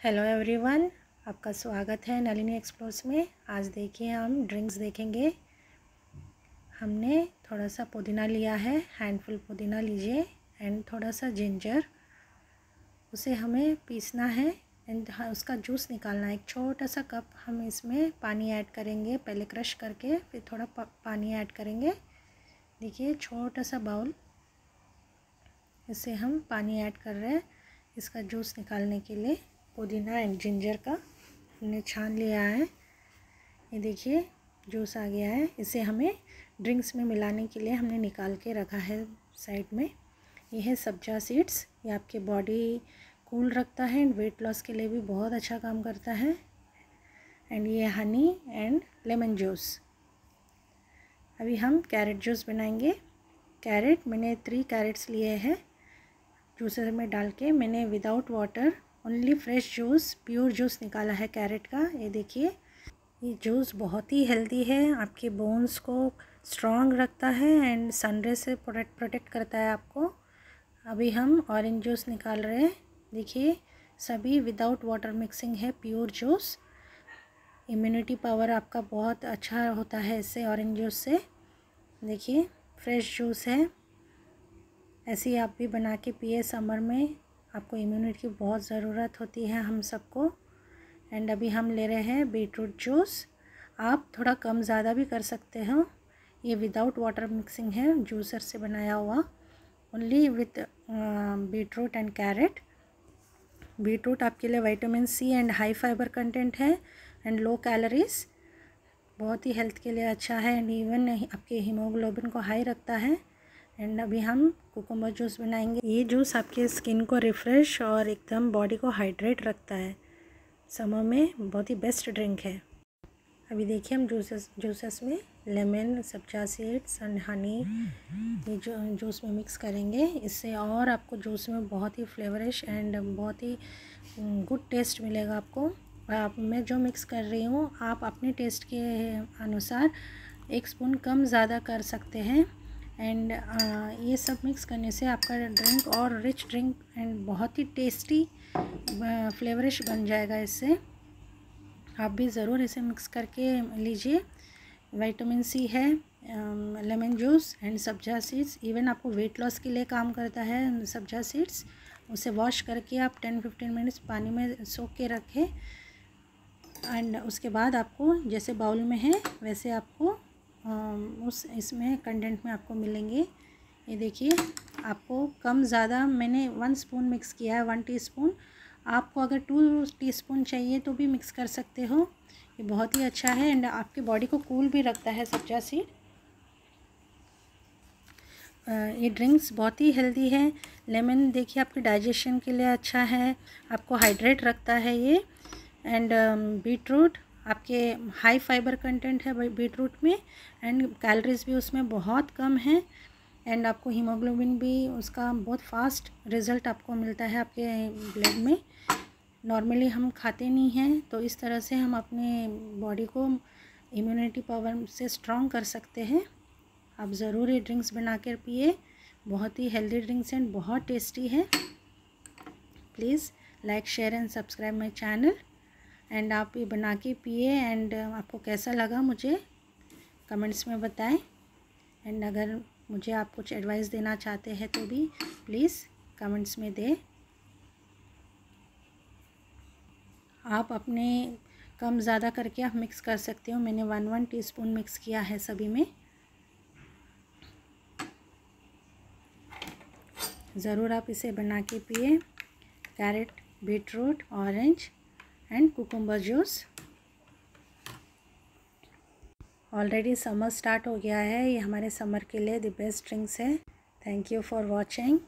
Hello everyone आपका स्वागत है नलिनी एक्सप्लोर्स में। आज देखिए हम ड्रिंक्स देखेंगे। हमने थोड़ा सा पुदीना लिया है हैंडफुल पुदीना लीजिए एंड थोड़ा सा जिंजर उसे हमें पीसना है एंड उसका जूस निकालना है। एक छोटा सा कप हम इसमें पानी ऐड करेंगे, पहले क्रश करके, फिर थोड़ा पानी ऐड करेंगे। देखिए, छोटा सा बाउल इसे हम पानी ऐड कर रहे हैं, इसका जूस निकालने के लिए। पुदीना एंड जिंजर का हमने छान लिया है। ये देखिए, जूस आ गया है। इसे हमें ड्रिंक्स में मिलाने के लिए हमने निकाल के रखा है साइड में। ये है सब्जा सीड्स। ये आपके बॉडी कूल रखता है एंड वेट लॉस के लिए भी बहुत अच्छा काम करता है। एंड ये हनी एंड लेमन जूस। अभी हम कैरेट जूस बनाएँगे। कैरेट, मैंने थ्री कैरेट्स लिए हैं। जूसर में डाल के मैंने without water only fresh juice, pure juice निकाला है कैरेट का। ये देखिए, ये जूस बहुत ही हेल्दी है, आपके बोन्स को स्ट्रॉन्ग रखता है एंड सनरे से प्रोटेक्ट प्रोटेक्ट करता है आपको। अभी हम ऑरेंज जूस निकाल रहे हैं। देखिए, सभी विदाउट वाटर मिक्सिंग है प्योर जूस। इम्यूनिटी पावर आपका बहुत अच्छा होता है इससे ऑरेंज जूस से। देखिए फ्रेश जूस है। ऐसे ही आप भी बना के पिए समर में। आपको इम्यूनिटी की बहुत ज़रूरत होती है हम सबको। एंड अभी हम ले रहे हैं बीटरूट जूस आप थोड़ा कम ज़्यादा भी कर सकते हो। ये विदाउट वाटर मिक्सिंग है जूसर से बनाया हुआ। Only with beetroot and carrot beetroot आपके लिए vitamin C and high fibre content है एंड लो कैलोरीज बहुत ही हेल्थ के लिए अच्छा है एंड इवन आपके हीमोग्लोबिन को हाई रखता है। एंड अभी हम कुकुम्बर जूस बनाएँगे। ये जूस आपके स्किन को रिफ़्रेश और एकदम बॉडी को हाइड्रेट रखता है। समर में बहुत ही बेस्ट ड्रिंक है। अभी देखिए हम जूसेस जूसेस में lemon sabja seeds and honey ये जो जूस में मिक्स करेंगे। इससे और आपको जूस में बहुत ही फ्लेवरिश एंड बहुत ही गुड टेस्ट मिलेगा आपको। आप, मैं जो मिक्स कर रही हूँ, आप अपने टेस्ट के अनुसार एक स्पून कम ज़्यादा कर सकते हैं। एंड uh, ये सब मिक्स करने से आपका ड्रिंक और रिच ड्रिंक एंड बहुत ही टेस्टी फ्लेवरिश बन जाएगा इससे। आप भी ज़रूर इसे मिक्स करके लीजिए। विटामिन सी है lemon juice and sabja seeds even आपको वेट लॉस के लिए काम करता है सब्जा सीड्स उसे वॉश करके आप टेन फिफ्टीन मिनट्स पानी में सोख के रखें। एंड उसके बाद आपको जैसे बाउल में है वैसे आपको उस, इसमें कंटेंट में आपको मिलेंगे। ये देखिए, आपको कम ज़्यादा मैंने वन स्पून मिक्स किया है वन टीस्पून आपको अगर टू टीस्पून चाहिए तो भी मिक्स कर सकते हो। ये बहुत ही अच्छा है एंड आपकी बॉडी को कूल भी रखता है सब्जा सीड ये ड्रिंक्स बहुत ही हेल्दी है। लेमन देखिए, आपके डाइजेशन के लिए अच्छा है। आपको हाइड्रेट रखता है ये। एंड बीट रूट आपके हाई फाइबर कंटेंट है बीट रूट में एंड कैलरीज भी उसमें बहुत कम है एंड आपको हीमोग्लोबिन भी उसका बहुत फास्ट रिज़ल्ट आपको मिलता है आपके ब्लड में। नॉर्मली हम खाते नहीं हैं तो इस तरह से हम अपने बॉडी को इम्यूनिटी पावर से स्ट्रॉन्ग कर सकते हैं। आप ज़रूर ये ड्रिंक्स बना कर पिए, बहुत ही हेल्दी ड्रिंक्स एंड बहुत टेस्टी है। Please like share and subscribe my channel and आप ये बना के पिए एंड आपको कैसा लगा मुझे कमेंट्स में बताएँ। एंड अगर मुझे आप कुछ एडवाइस देना चाहते हैं तो भी प्लीज़ कमेंट्स में दें। आप अपने कम ज़्यादा करके आप मिक्स कर सकते हो। मैंने वन वन टीस्पून मिक्स किया है सभी में। ज़रूर आप इसे बना के पिए। Carrot beetroot orange and cucumber juice already summer start हो गया है। ये हमारे समर के लिए द बेस्ट ड्रिंक्स है। Thank you for watching